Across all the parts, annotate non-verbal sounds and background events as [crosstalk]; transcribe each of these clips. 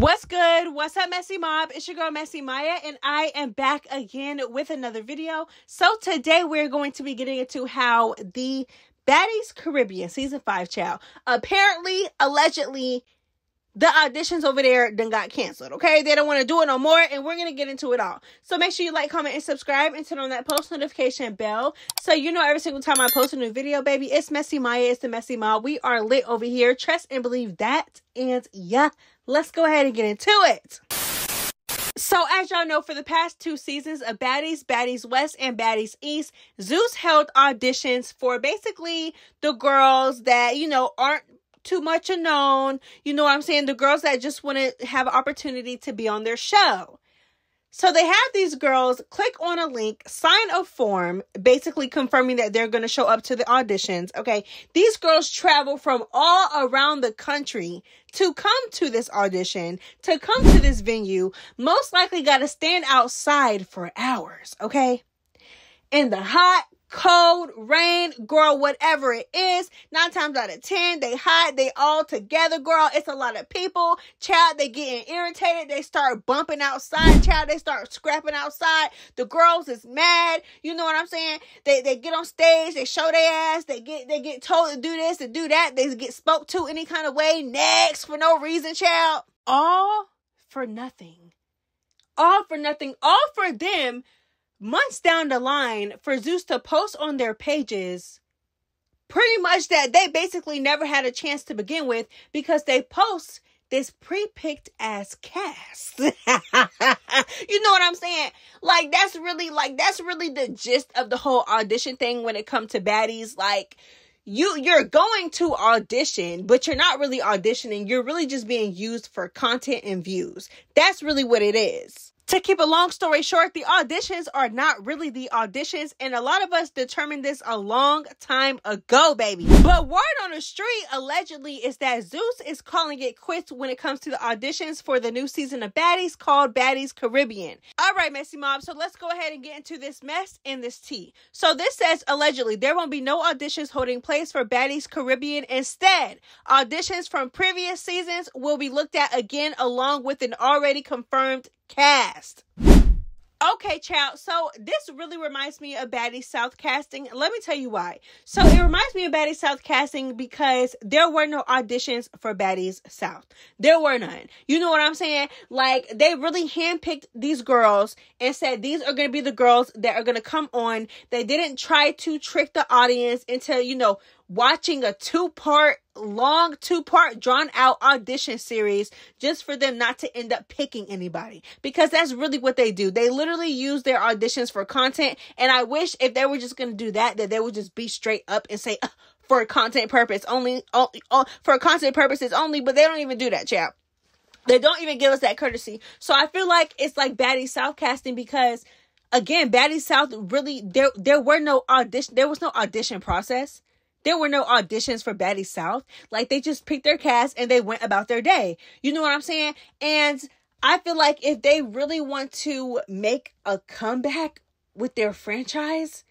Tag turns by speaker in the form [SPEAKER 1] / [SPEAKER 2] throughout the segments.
[SPEAKER 1] What's good? What's up, Messy Mobb? It's your girl, Messy Mya, and I am back again with another video. So, today we're going to be getting into how the Baddies Caribbean season 5 child apparently, allegedly, the auditions over there then got canceled. Okay, they don't want to do it no more, and we're gonna get into it all. So make sure you like, comment, and subscribe, and turn on that post notification bell so you know every single time I post a new video, baby. It's Messy Mya, it's the Messy Mobb. We are lit over here. Trust and believe that, and yeah, let's go ahead and get into it. So, as y'all know, for the past two seasons of Baddies, Baddies West, and Baddies East, Zeus held auditions for basically the girls that, you know, aren't too much known. You know what I'm saying? The girls that just want to have opportunity to be on their show. So they have these girls click on a link, sign a form, basically confirming that they're going to show up to the auditions. Okay. These girls travel from all around the country to come to this audition, to come to this venue. Most likely got to stand outside for hours. Okay. In the hot, cold, rain, girl, whatever it is. Nine times out of ten, they hide, they all together, girl. It's a lot of people. Child, they getting irritated. They start bumping outside. Child, they start scrapping outside. The girls is mad. You know what I'm saying? They they get on stage, they show their ass, they get they get told to do this, to do that, they get spoke to any kind of way, next for no reason, child. All for nothing. All for nothing. All for them months down the line for Zeus to post on their pages pretty much that they basically never had a chance to begin with because they post this pre-picked ass cast. [laughs] you know what I'm saying? Like that's really like that's really the gist of the whole audition thing when it comes to baddies like you you're going to audition but you're not really auditioning you're really just being used for content and views that's really what it is to keep a long story short, the auditions are not really the auditions, and a lot of us determined this a long time ago, baby. But word on the street allegedly is that Zeus is calling it quits when it comes to the auditions for the new season of Baddies called Baddies Caribbean. All right, Messy Mobb, so let's go ahead and get into this mess and this tea. So this says allegedly there won't be no auditions holding place for Baddies Caribbean. Instead, auditions from previous seasons will be looked at again along with an already confirmed cast. Okay, child. So this really reminds me of Baddie South casting. Let me tell you why. So it reminds me of Baddie South casting because there were no auditions for Baddies South. There were none. You know what I'm saying? Like they really handpicked these girls and said these are going to be the girls that are going to come on. They didn't try to trick the audience into, you know, watching a two part, long two part, drawn out audition series just for them not to end up picking anybody. Because that's really what they do. They literally use their auditions for content. And I wish if they were just going to do that, that they would just be straight up and say, for content purpose only, uh, uh, for content purposes only, but they don't even do that, chap. They don't even give us that courtesy. So I feel like it's like Baddie South casting because again, Baddie South really there there were no audition there was no audition process. There were no auditions for Baddie South. Like they just picked their cast and they went about their day. You know what I'm saying? And I feel like if they really want to make a comeback with their franchise,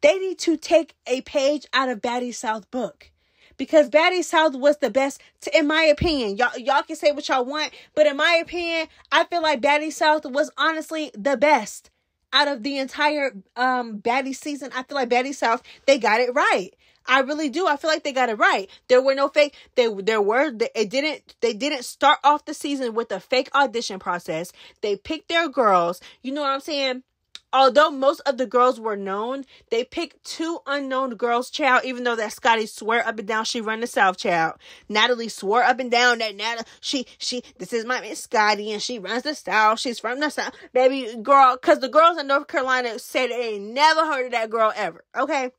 [SPEAKER 1] they need to take a page out of Baddie South book. Because Baddie South was the best, to, in my opinion. Y'all, y'all can say what y'all want, but in my opinion, I feel like Baddie South was honestly the best out of the entire um Baddie season. I feel like Baddie South they got it right. I really do. I feel like they got it right. There were no fake. They there were. It didn't. They didn't start off the season with a fake audition process. They picked their girls. You know what I'm saying? Although most of the girls were known, they picked two unknown girls, child, even though that Scotty swore up and down she run the South, child. Natalie swore up and down that Natalie, she, she, this is my Miss Scotty and she runs the South. She's from the South. Baby girl, cause the girls in North Carolina said they never heard of that girl ever. Okay.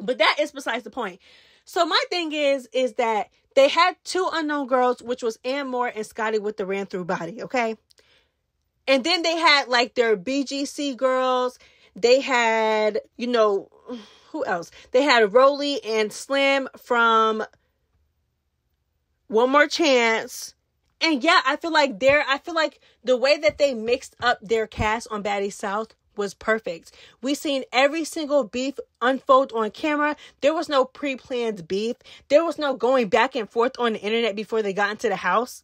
[SPEAKER 1] But that is besides the point. So my thing is, is that they had two unknown girls, which was Ann Moore and Scotty with the ran through body. Okay. And then they had like their BGC girls. They had, you know, who else? They had Rollie and Slim from One More Chance. And yeah, I feel like they're I feel like the way that they mixed up their cast on Baddies South was perfect. We seen every single beef unfold on camera. There was no pre-planned beef. There was no going back and forth on the internet before they got into the house.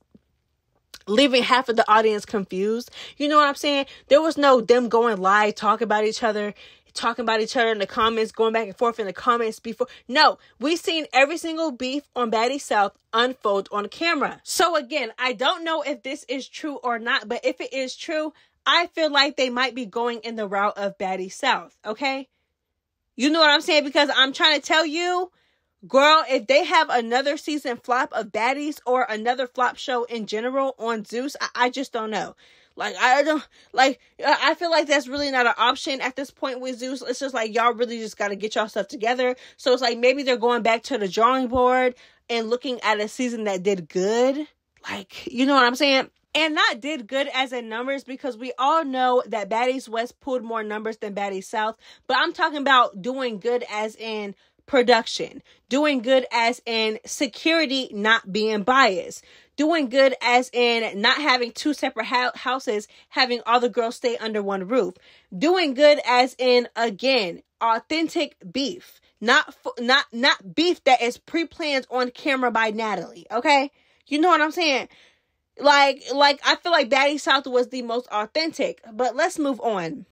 [SPEAKER 1] Leaving half of the audience confused. You know what I'm saying? There was no them going live, talking about each other, talking about each other in the comments, going back and forth in the comments before. No, we've seen every single beef on Baddie South unfold on camera. So again, I don't know if this is true or not, but if it is true, I feel like they might be going in the route of Baddie South, okay? You know what I'm saying? Because I'm trying to tell you, girl, if they have another season flop of Baddies or another flop show in general on Zeus, I, I just don't know. Like I don't like I feel like that's really not an option at this point with Zeus. It's just like y'all really just got to get y'all stuff together. So it's like maybe they're going back to the drawing board and looking at a season that did good. Like, you know what I'm saying? and not did good as in numbers because we all know that Baddies West pulled more numbers than Baddies South. But I'm talking about doing good as in production, doing good as in security not being biased, doing good as in not having two separate ha- houses, having all the girls stay under one roof, doing good as in again authentic beef, not not not beef that is pre-planned on camera by Natalie. Okay, you know what I'm saying like like I feel like Baddie South was the most authentic. But let's move on.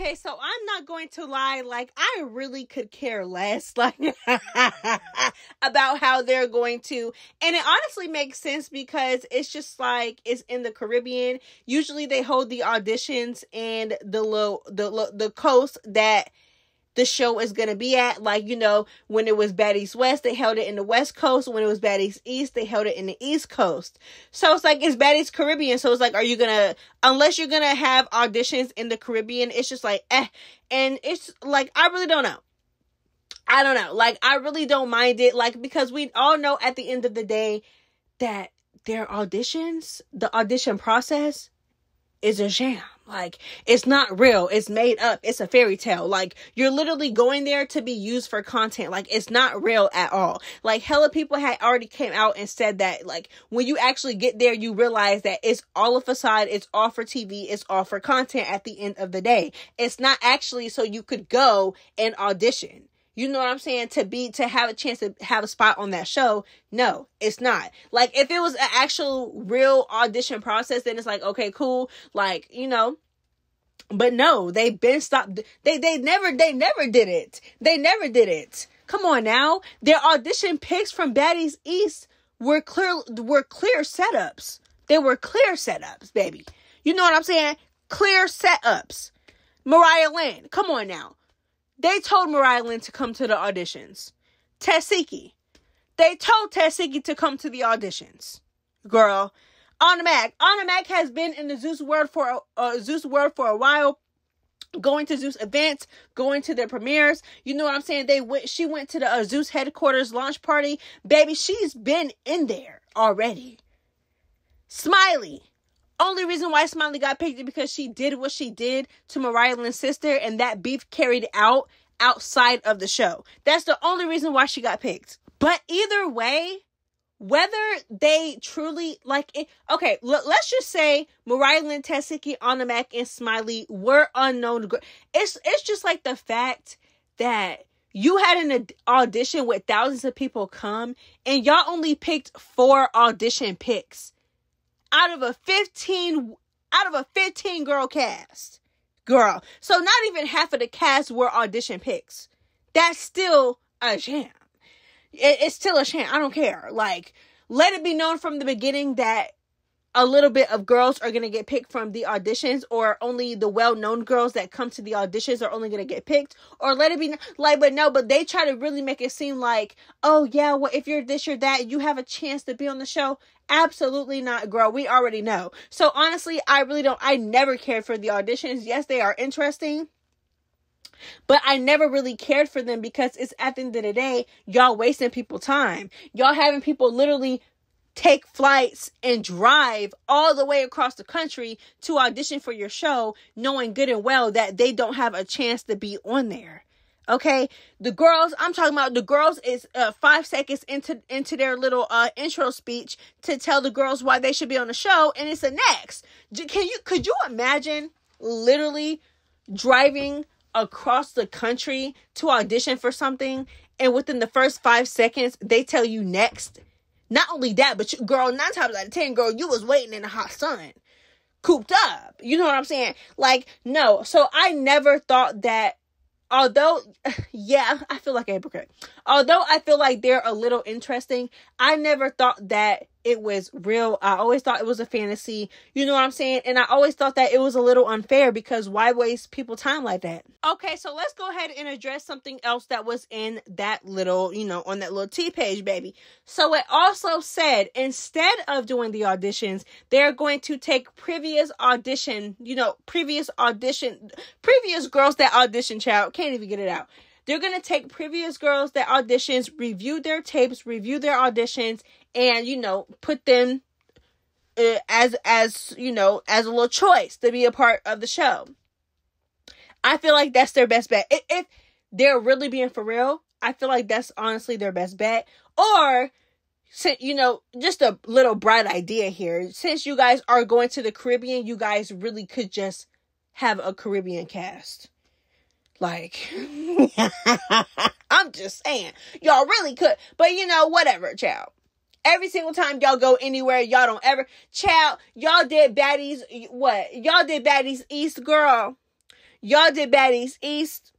[SPEAKER 1] Okay, so I'm not going to lie, like I really could care less [laughs] like about how they're going to and it honestly makes sense because it's just like it's in the Caribbean. Usually they hold the auditions in the low the the coast that the show is going to be at. Like, you know, when it was Baddies West, they held it in the West Coast. When it was Baddies East, they held it in the East Coast. So it's like, it's Baddies Caribbean. So it's like, are you going to, unless you're going to have auditions in the Caribbean, it's just like, eh. And it's like, I really don't know. I don't know. Like, I really don't mind it. Like, because we all know at the end of the day that their auditions, the audition process is a sham. Like, it's not real. It's made up. It's a fairy tale. Like, you're literally going there to be used for content. Like, it's not real at all. Like, hella people had already came out and said that, like, when you actually get there, you realize that it's all a facade. It's all for TV. It's all for content at the end of the day. It's not actually so you could go and audition. You know what I'm saying? To be to have a chance to have a spot on that show. No, it's not. Like if it was an actual real audition process, then it's like, okay, cool. Like, you know, but no, they've been stopped. They they never they never did it. They never did it. Come on now. Their audition picks from Baddies East were clear were clear setups. They were clear setups, baby. You know what I'm saying? Clear setups. Mariah Lynn, come on now. They told Mariah Lynn to come to the auditions. Tesehki. They told Tesehki to come to the auditions. Girl. Ahna Mac. Mac has been in the Zeus world for uh, Zeus world for a while. Going to Zeus events, going to their premieres. You know what I'm saying? They went. She went to the uh, Zeus headquarters launch party. Baby, she's been in there already. Smiley. Only reason why Smiley got picked is because she did what she did to Mariah Lynn's sister, and that beef carried out outside of the show. That's the only reason why she got picked. But either way, whether they truly like it, okay, l- let's just say Mariah Lynn, Tesehki, Ahna Mac, and Smiley were unknown. It's it's just like the fact that you had an audition with thousands of people come, and y'all only picked four audition picks out of a 15 out of a 15 girl cast. Girl. So not even half of the cast were audition picks. That's still a sham. It, it's still a sham. I don't care. Like, let it be known from the beginning that a little bit of girls are going to get picked from the auditions or only the well-known girls that come to the auditions are only going to get picked or let it be like but no but they try to really make it seem like oh yeah well if you're this or that you have a chance to be on the show. Absolutely not girl we already know. So honestly i really don't i never cared for the auditions. Yes they are interesting but I never really cared for them because it's at the end of the day, y'all wasting people time. Y'all having people literally take flights and drive all the way across the country to audition for your show, knowing good and well that they don't have a chance to be on there. Okay, the girls I'm talking about the girls is uh, five seconds into into their little uh, intro speech to tell the girls why they should be on the show, and it's a next. Can you could you imagine literally driving across the country to audition for something, and within the first five seconds they tell you next? Not only that, but you, girl, nine times out of ten, girl, you was waiting in the hot sun, cooped up. You know what I'm saying? Like no. So I never thought that although [sighs] yeah i feel like a hypocrite although i feel like they're a little interesting i never thought that it was real. I always thought it was a fantasy you know what i'm saying? And i always thought that it was a little unfair because why waste people time like that? Okay so let's go ahead and address something else that was in that little you know on that little t page baby. So it also said instead of doing the auditions they're going to take previous audition you know previous audition previous girls that audition child. Can't even get it out they're going to take previous girls that auditions, review their tapes, review their auditions, and, you know, put them uh, as, as, you know, as a little choice to be a part of the show. I feel like that's their best bet. If, if they're really being for real, I feel like that's honestly their best bet. Or, you know, just a little bright idea here. Since you guys are going to the Caribbean, you guys really could just have a Caribbean cast. Like, [laughs] I'm just saying, y'all really could. But you know, whatever, child. Every single time y'all go anywhere, y'all don't ever, child, y'all did baddies, what? Y'all did baddies east, girl. Y'all did baddies east.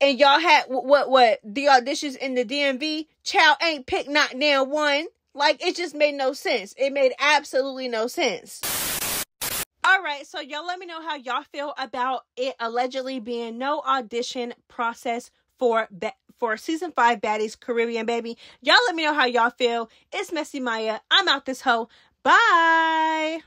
[SPEAKER 1] And y'all had what, what, the auditions in the DMV. Child ain't picked not now one. Like, it just made no sense. It made absolutely no sense. All right, so y'all let me know how y'all feel about it allegedly being no audition process for ba- for season five baddies Caribbean baby. Y'all let me know how y'all feel. It's Messy Mya. I'm out this hoe. Bye.